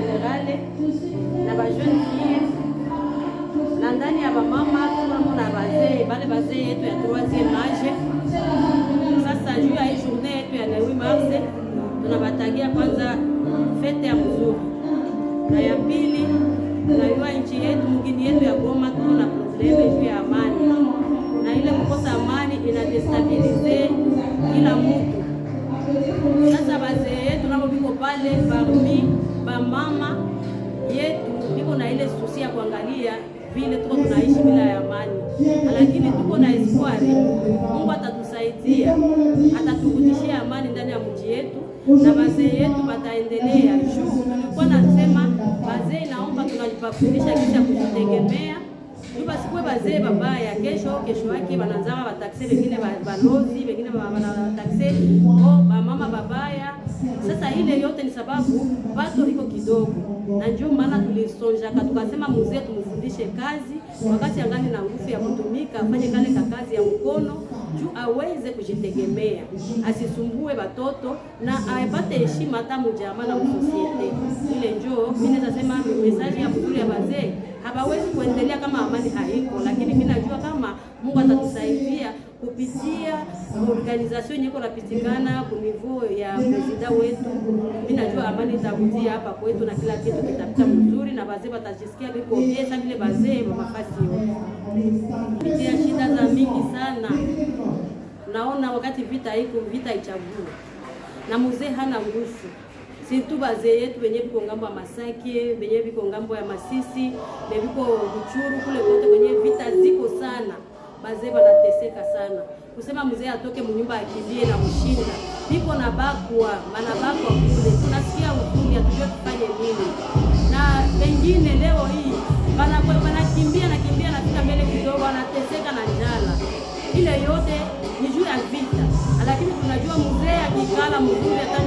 generale na ba jeune fille na ndani ya bamama tunamo na bazee bale bazee yetu ya troisième age. Sasa juu ya journée yetu ya le 8 mars tunabatagia kwanza fete ya mzuri, na ya pili tunajua nchi yetu mgini yetu ya Goma tuko probleme juu ya amani, na ile kukosa amani ina destabilize kila mtu. Sasa bazee yetu nabo biko pale parmi bamama yetu niko na ile susi ya kuangalia vile tuko tunaishi bila ya amani, lakini tuko na espoir Mungu atatusaidia, ataturudishia amani ndani ya mji yetu na wazee yetu wataendelea Juu tulikuwa nasema wazee, naomba tunajipafundisha kisha ya kujitegemea basikuwe bazee babaya. Kesho kesho yake banazama batakse wengine ba- balozi wengine ba- banatakse oh, bamama babaya. Ile yote ni sababu pato liko kidogo, na ndio maana tulisonjaka tukasema mzee tumfundishe kazi wakati angani na nguvu ya kutumika, afanye kale ka kazi ya mkono juu aweze kujitegemea, asisumbue watoto na apate heshima hata mjamaa na msosiete. Ile njoo mimi naweza sema message ya mzuri ya wazee, hawawezi kuendelea kama amani haiko, lakini mimi najua kama Mungu atatusaidia kupitia organization yenye kunapitikana napitikana ku ya presida wetu. Mimi najua amani itakutia hapa kwetu na kila kitu kitapita mzuri, na bazee watajisikia viko pesa vile bazee wa mafasi yote kupitia shida za mingi sana. Naona wakati vita iko vita ichague na mzee hana nguvu situ bazee yetu wenye viko ng'ambo ya Masake, wenye viko ng'ambo ya Masisi, wenye viko Buchuru kule kote kwenye vita ziko sana, bazee banateseka sana. Kusema mzee atoke mnyumba akimbie na mshinda, niko na bakwa, manabakwa kule, tunasikia huzuni, hatujue tufanye nini. Na pengine leo hii wanakimbia nakimbia, nafika mbele kidogo, anateseka na njala. Ile yote ni juu ya vita, lakini tunajua mzee akikala mzuri hata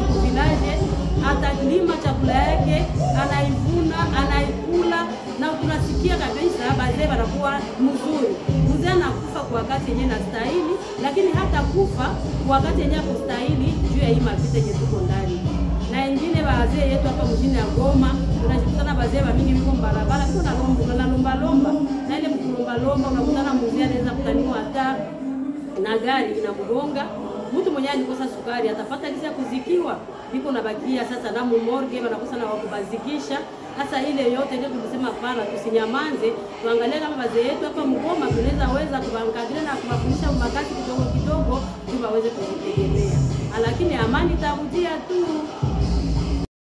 tunasikia kabisa bazee wanakuwa mzuri. Mzee anakufa kwa wakati yenyewe nastahili, lakini hata kufa kwa wakati yenyewe kustahili juu ya hii mavita yenye tuko ndani. Na ingine wazee yetu hapa mjini ya Goma tunajikutana wazee wamingi viko barabara viko na lomba na lomba lomba. Na ile mkulomba lomba unakutana mzee anaweza kutaniwa hata na gari inamgonga mtu mwenye alikosa sukari atapata kisa kuzikiwa, iko nabakia sasa na mumorge wanakosa na wakubazikisha. Hasa ile yote ndio tumesema hapana, tusinyamanze, tuangalie kama wazee yetu hapa Mgoma tunaweza weza kuwaangalia na kuwafundisha makazi kidogo kidogo, ili waweze kujitegemea, lakini amani itakuja tu